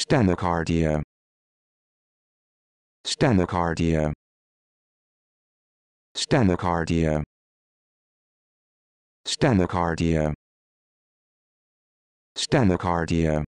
stenocardia stenocardia stenocardia stenocardia stenocardia